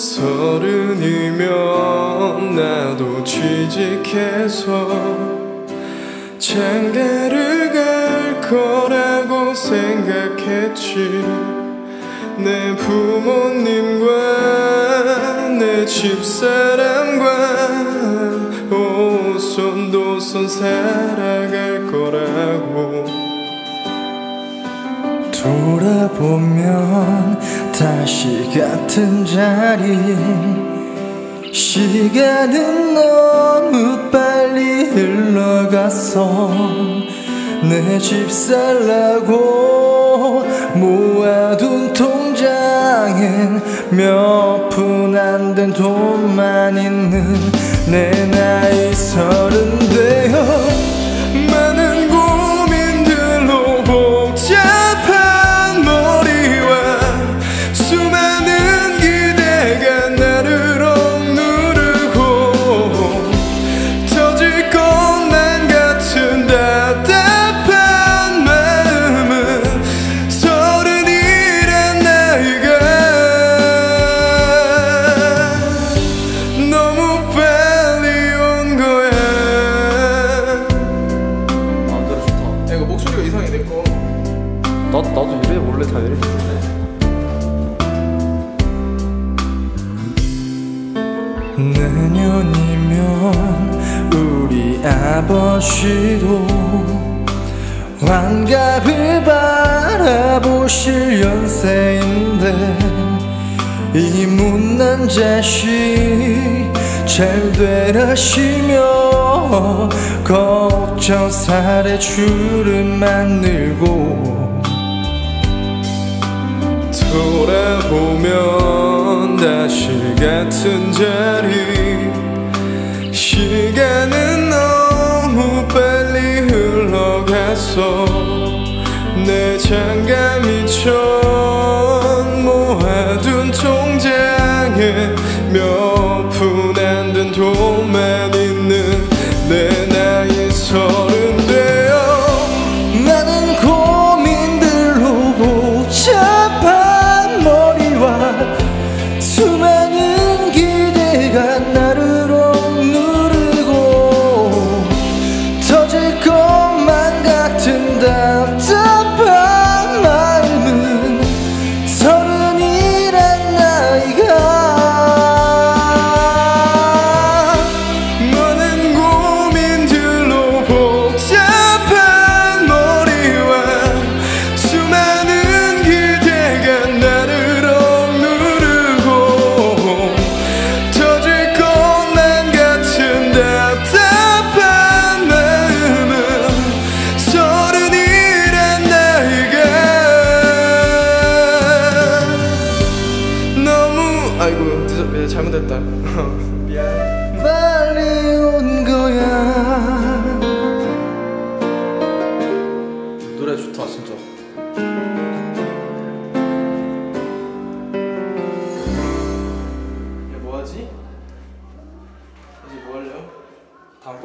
서른이면 나도 취직해서 장가를 갈 거라고 생각했지. 내 부모님과 내 집사람과 오손도손 살아갈 거라고. 돌아보면 다시 같은 자리. 시간은 너무 빨리 흘러갔어 내 집 살라고 모아둔 통장엔 몇 푼 안 된 돈만 있는 내 나이 서른 되 내년이면 우리 아버지도 환갑을 바라보실 연세인데 이 못난 자식 잘 되라시며 걱정 살에 주름 만들고 돌아보면 다시 같은 자리. 시간은 너무 빨리 흘러가서 내 장감이 천 모아둔 통장에 몇 아이고 늦어, 예, 잘못했다 미안 빨리 온 거야 노래 좋다 진짜 이제 뭐하지? 이제 뭐할래요? 다음